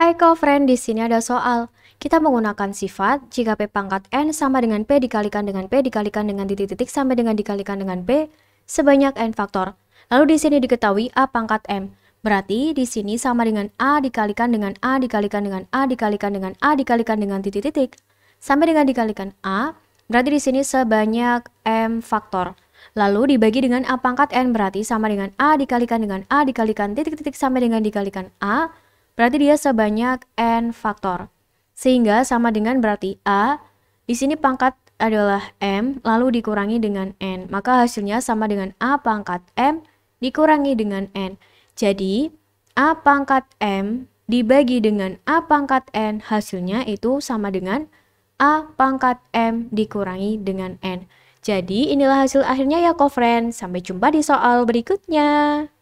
Hai friend, di sini ada soal. Kita menggunakan sifat jika P pangkat N sama dengan P dikalikan dengan P dikalikan dengan titik-titik sampai dengan dikalikan dengan P sebanyak N faktor. Lalu di sini diketahui A pangkat M. Berarti di sini sama dengan A dikalikan dengan A dikalikan dengan A dikalikan dengan A dikalikan dengan titik-titik sampai dengan dikalikan A. Berarti di sini sebanyak M faktor. Lalu dibagi dengan A pangkat N berarti sama dengan A dikalikan dengan A dikalikan titik-titik sampai dengan dikalikan A Berarti dia sebanyak n faktor. Sehingga sama dengan berarti A, di sini pangkat adalah M, lalu dikurangi dengan N. Maka hasilnya sama dengan A pangkat M dikurangi dengan N. Jadi, A pangkat M dibagi dengan A pangkat N, hasilnya itu sama dengan A pangkat M dikurangi dengan N. Jadi, inilah hasil akhirnya ya, kofren. Sampai jumpa di soal berikutnya.